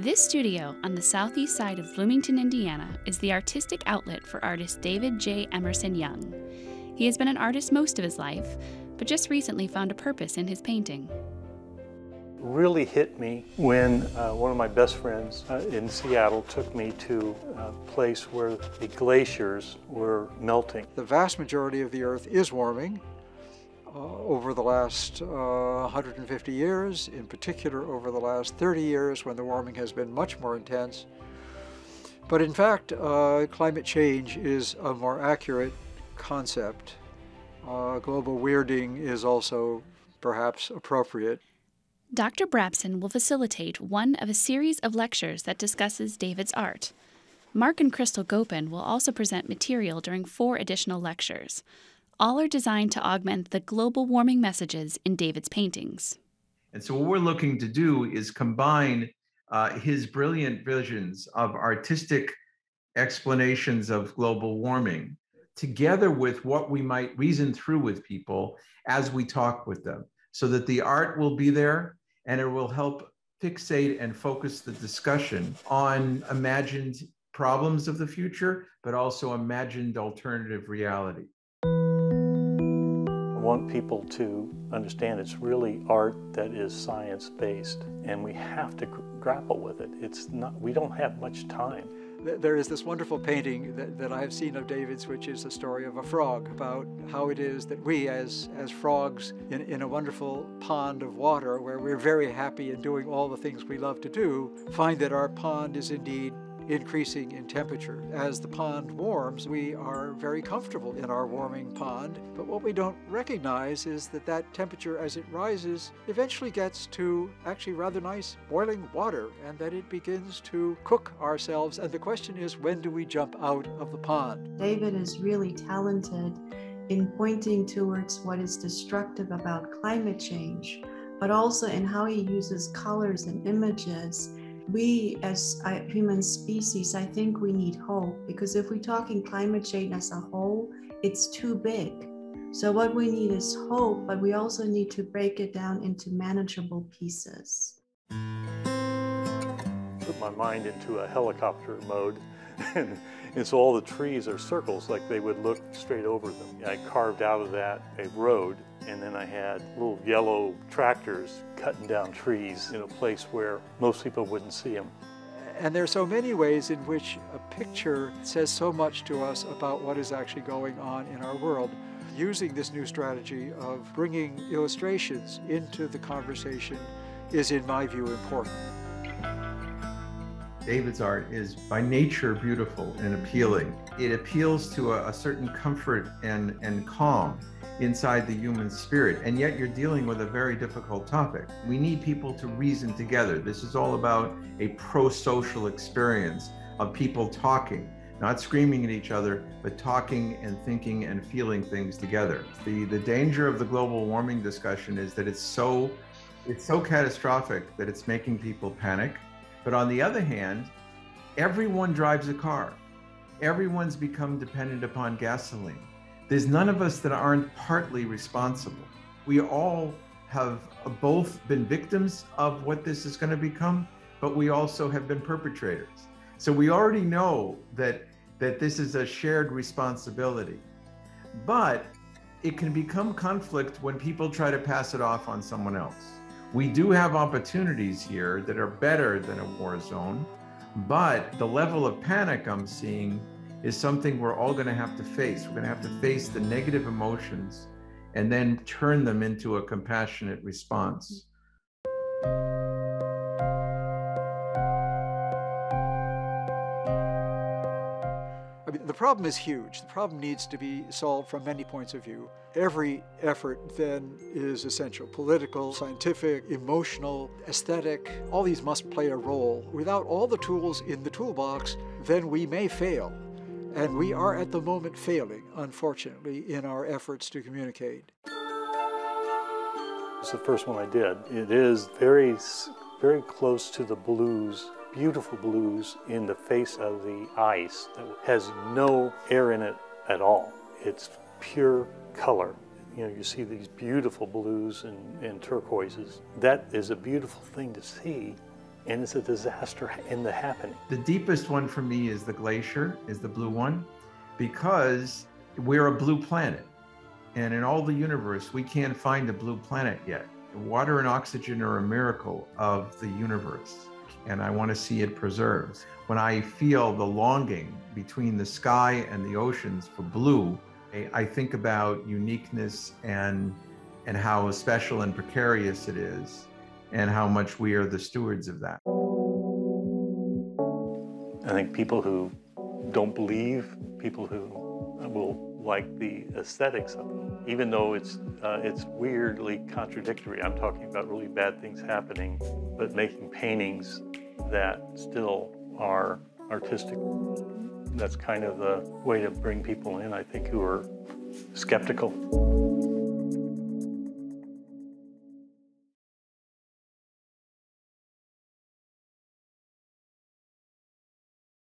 This studio on the southeast side of Bloomington, Indiana, is the artistic outlet for artist David J. Emerson Young. He has been an artist most of his life, but just recently found a purpose in his painting. Really hit me when uh, one of my best friends uh, in Seattle took me to a place where the glaciers were melting. The vast majority of the Earth is warming, over the last uh, 150 years, in particular over the last 30 years when the warming has been much more intense. But in fact, uh, climate change is a more accurate concept. Uh, global weirding is also perhaps appropriate. Dr. Brabson will facilitate one of a series of lectures that discusses David's art. Mark and Crystal Gopin will also present material during four additional lectures all are designed to augment the global warming messages in David's paintings. And so, what we're looking to do is combine uh, his brilliant visions of artistic explanations of global warming together with what we might reason through with people as we talk with them, so that the art will be there and it will help fixate and focus the discussion on imagined problems of the future, but also imagined alternative reality want people to understand it's really art that is science based and we have to grapple with it. It's not, we don't have much time. There is this wonderful painting that, that I have seen of David's, which is the story of a frog, about how it is that we, as, as frogs in, in a wonderful pond of water where we're very happy and doing all the things we love to do, find that our pond is indeed increasing in temperature. As the pond warms, we are very comfortable in our warming pond, but what we don't recognize is that that temperature as it rises eventually gets to actually rather nice boiling water and that it begins to cook ourselves. And the question is, when do we jump out of the pond? David is really talented in pointing towards what is destructive about climate change, but also in how he uses colors and images we as a human species, I think we need hope because if we're talking climate change as a whole, it's too big. So what we need is hope, but we also need to break it down into manageable pieces. Put my mind into a helicopter mode and, and so all the trees are circles like they would look straight over them. I carved out of that a road and then I had little yellow tractors cutting down trees in a place where most people wouldn't see them. And there are so many ways in which a picture says so much to us about what is actually going on in our world. Using this new strategy of bringing illustrations into the conversation is, in my view, important. David's art is by nature beautiful and appealing. It appeals to a, a, certain comfort and, and calm inside the human spirit, and yet you're dealing with a very difficult topic. We need people to reason together. This is all about a pro social experience of people talking, not screaming at each other, but talking and thinking and feeling things together. The, the danger of the global warming discussion is that it's so, it's so catastrophic that it's making people panic but on the other hand, everyone drives a car. Everyone's become dependent upon gasoline. There's none of us that aren't partly responsible. We all have both been victims of what this is going to become, but we also have been perpetrators. So we already know that that this is a shared responsibility. But it can become conflict when people try to pass it off on someone else. We do have opportunities here that are better than a war zone, but the level of panic I'm seeing is something we're all going to have to face. We're going to have to face the negative emotions and then turn them into a compassionate response. I mean, the problem is huge. The problem needs to be solved from many points of view. Every effort then is essential political, scientific, emotional, aesthetic. All these must play a role. Without all the tools in the toolbox, then we may fail. And we are at the moment failing, unfortunately, in our efforts to communicate. It's the first one I did. It is very, very close to the blues beautiful blues in the face of the ice that has no air in it at all. It's pure color. You know, you see these beautiful blues and, and turquoises. That is a beautiful thing to see, and it's a disaster in the happening. The deepest one for me is the glacier, is the blue one, because we're a blue planet. And in all the universe, we can't find a blue planet yet. Water and oxygen are a miracle of the universe, and I want to see it preserved. When I feel the longing between the sky and the oceans for blue, I think about uniqueness and and how special and precarious it is, and how much we are the stewards of that. I think people who don't believe, people who will like the aesthetics of them, even though it's uh, it's weirdly contradictory. I'm talking about really bad things happening, but making paintings that still are artistic. That's kind of the way to bring people in, I think, who are skeptical.